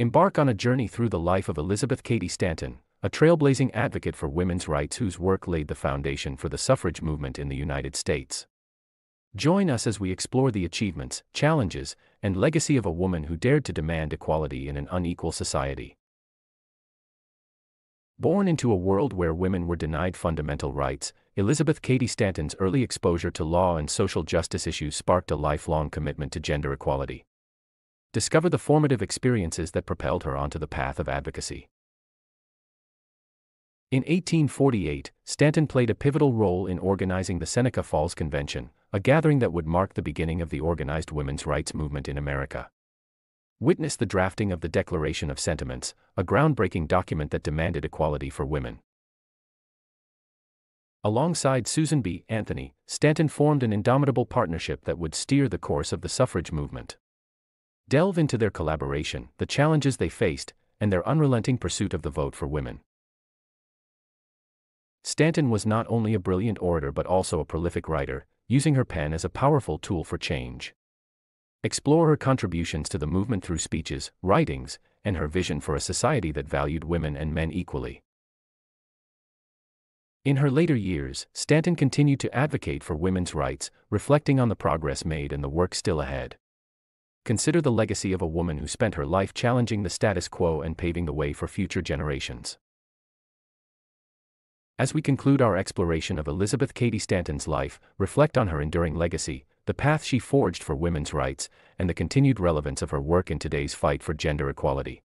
Embark on a journey through the life of Elizabeth Cady Stanton, a trailblazing advocate for women's rights whose work laid the foundation for the suffrage movement in the United States. Join us as we explore the achievements, challenges, and legacy of a woman who dared to demand equality in an unequal society. Born into a world where women were denied fundamental rights, Elizabeth Cady Stanton's early exposure to law and social justice issues sparked a lifelong commitment to gender equality discover the formative experiences that propelled her onto the path of advocacy. In 1848, Stanton played a pivotal role in organizing the Seneca Falls Convention, a gathering that would mark the beginning of the organized women's rights movement in America. Witness the drafting of the Declaration of Sentiments, a groundbreaking document that demanded equality for women. Alongside Susan B. Anthony, Stanton formed an indomitable partnership that would steer the course of the suffrage movement. Delve into their collaboration, the challenges they faced, and their unrelenting pursuit of the vote for women. Stanton was not only a brilliant orator but also a prolific writer, using her pen as a powerful tool for change. Explore her contributions to the movement through speeches, writings, and her vision for a society that valued women and men equally. In her later years, Stanton continued to advocate for women's rights, reflecting on the progress made and the work still ahead consider the legacy of a woman who spent her life challenging the status quo and paving the way for future generations. As we conclude our exploration of Elizabeth Cady Stanton's life, reflect on her enduring legacy, the path she forged for women's rights, and the continued relevance of her work in today's fight for gender equality.